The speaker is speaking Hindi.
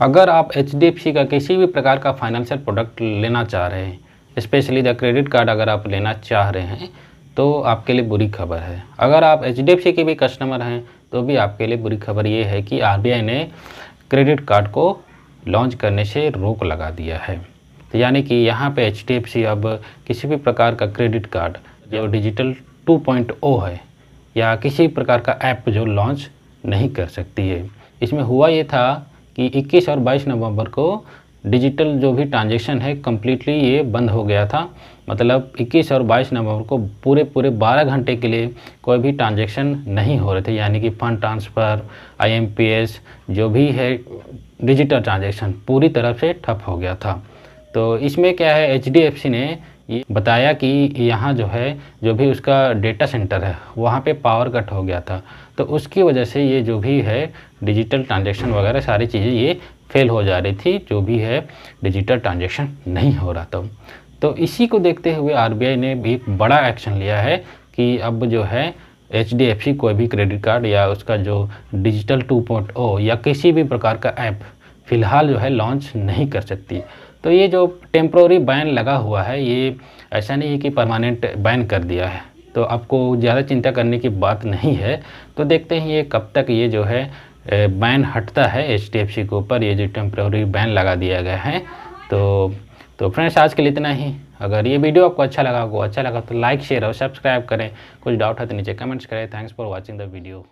अगर आप HDFC का किसी भी प्रकार का फाइनेंशियल प्रोडक्ट लेना चाह रहे हैं स्पेशली द क्रेडिट कार्ड अगर आप लेना चाह रहे हैं तो आपके लिए बुरी खबर है। अगर आप HDFC के भी कस्टमर हैं तो भी आपके लिए बुरी खबर ये है कि आरबीआई ने क्रेडिट कार्ड को लॉन्च करने से रोक लगा दिया है। तो यानी कि यहाँ पे एच अब किसी भी प्रकार का क्रेडिट कार्ड जो डिजिटल 2.0 है, या किसी प्रकार का ऐप जो लॉन्च नहीं कर सकती है। इसमें हुआ ये था कि 21 और 22 नवंबर को डिजिटल जो भी ट्रांजेक्शन है कम्प्लीटली ये बंद हो गया था। मतलब 21 और 22 नवंबर को पूरे पूरे 12 घंटे के लिए कोई भी ट्रांजेक्शन नहीं हो रहे थे। यानी कि फ़ंड ट्रांसफ़र आईएमपीएस जो भी है, डिजिटल ट्रांजेक्शन पूरी तरह से ठप हो गया था। तो इसमें क्या है, एचडीएफसी ने ये बताया कि यहाँ जो है, जो भी उसका डेटा सेंटर है, वहाँ पे पावर कट हो गया था। तो उसकी वजह से ये जो भी है डिजिटल ट्रांजेक्शन वगैरह सारी चीज़ें ये फेल हो जा रही थी, जो भी है डिजिटल ट्रांजेक्शन नहीं हो रहा था। तो इसी को देखते हुए आरबीआई ने भी एक बड़ा एक्शन लिया है कि अब जो है एच डी एफ़ सी कोई भी क्रेडिट कार्ड या उसका जो डिजिटल 2.0 या किसी भी प्रकार का ऐप फ़िलहाल जो है लॉन्च नहीं कर सकती। तो ये जो टेम्प्रोरी बैन लगा हुआ है, ये ऐसा नहीं है कि परमानेंट बैन कर दिया है। तो आपको ज़्यादा चिंता करने की बात नहीं है। तो देखते हैं ये कब तक ये जो है बैन हटता है एच के ऊपर, ये जो टेम्प्रोरी बैन लगा दिया गया है। तो तो फ्रेंड्स आज के लिए इतना ही। अगर ये वीडियो आपको अच्छा लगा हो अच्छा लगा तो लाइक शेयर और सब्सक्राइब करें। कुछ डाउट है तो नीचे कमेंट्स करें। Thanks for watching the video